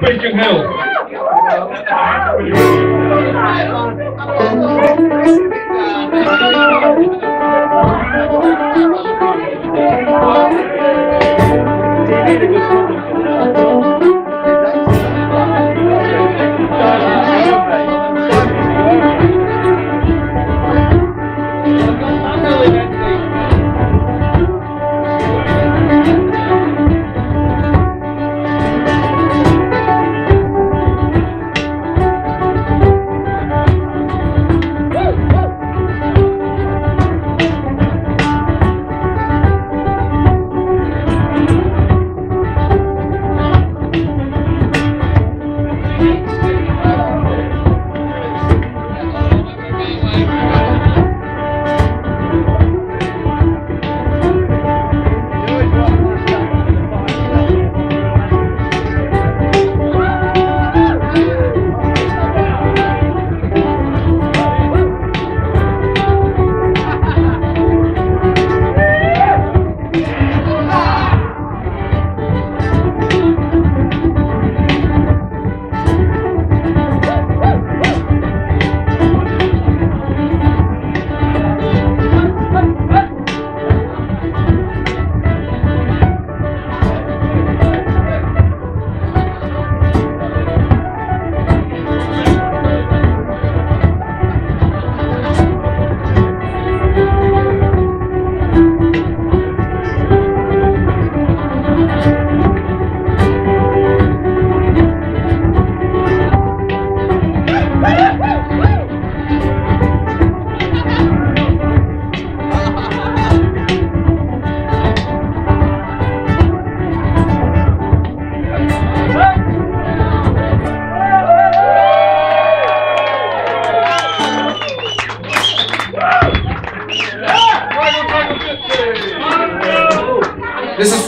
Beacon Hill. This is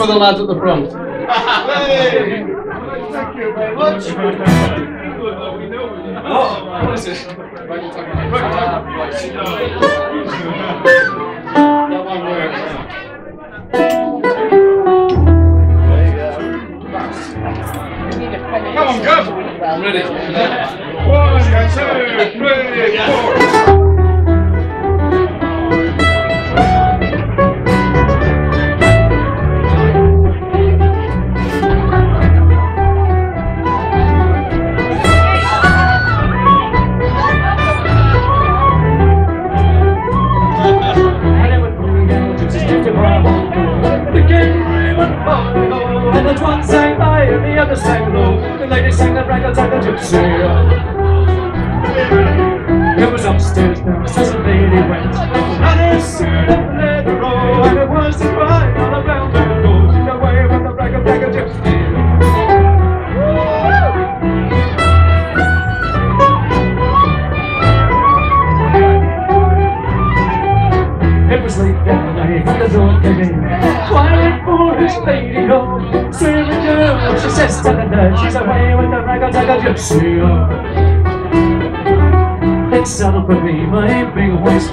the lads at the front. Thank you very much. Oh, what is it? That one works. Come on, go. Ready? One, two, three, four. And the other sang low. The lady sang the records and the gypsy. It was upstairs downstairs the lady went. And soon the door came lady home. Swearing girl, she says to the nurse, she's away with the records like a gypsy. It's settled for me, my big white.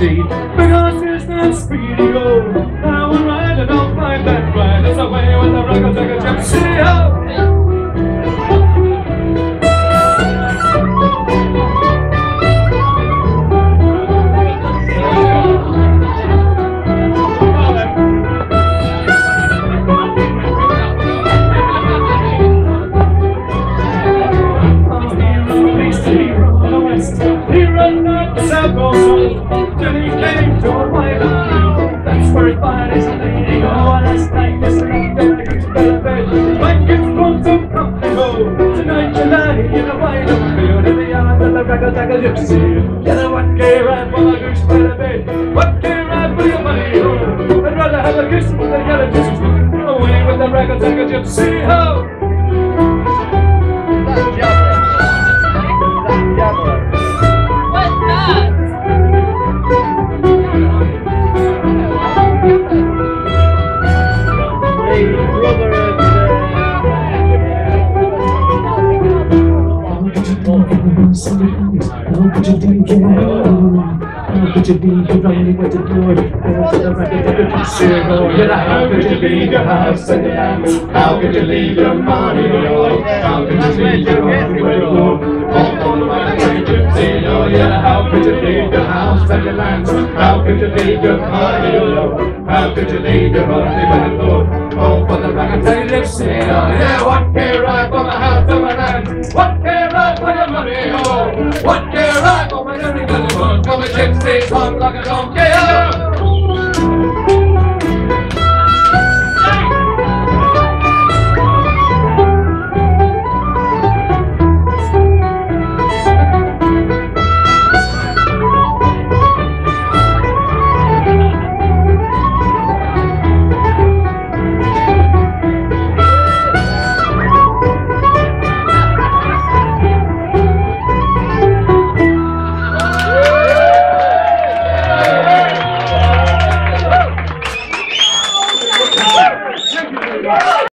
Because there's that speedy go. That's where his body's leading. Oh, last night this night the better bed. Like it's to come and go. Tonight you're lying in a wide open field. In the yard of the raggle taggle gypsy. Yeah, what rap for a goose better bed. What gay rap for your money? I'd rather have a kiss with the yellow dishes. Away with the raggle taggle a gypsy. Oh. could be? You don't what to do. You're not how could you leave your house and your family? How could you leave your money alone? How could you leave your home alone? All on my way to zero. You're not how could you leave your house and your lands? How could you leave your money alone? How could you leave your money alone? Oh, for the record that lives here. Oh, yeah, what care I for my house and my land? What care I for your money? Oh, what care I for my money? My gypsy come like a donkey, oh?